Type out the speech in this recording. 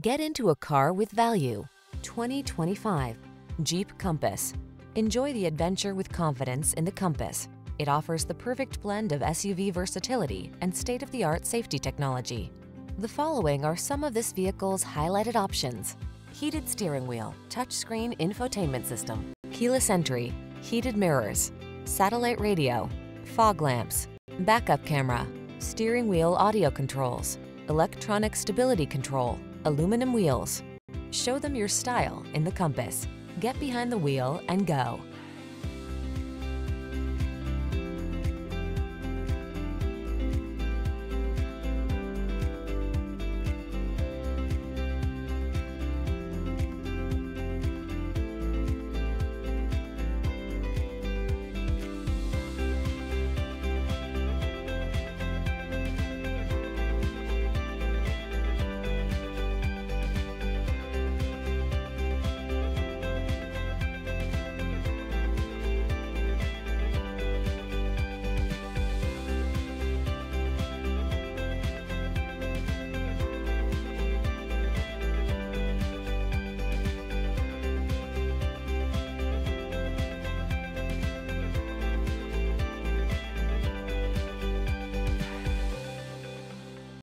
Get into a car with value. 2025 Jeep Compass. Enjoy the adventure with confidence in the Compass. It offers the perfect blend of SUV versatility and state-of-the-art safety technology. The following are some of this vehicle's highlighted options. Heated steering wheel, touchscreen infotainment system, keyless entry, heated mirrors, satellite radio, fog lamps, backup camera, steering wheel audio controls, electronic stability control, aluminum wheels. Show them your style in the Compass. Get behind the wheel and go.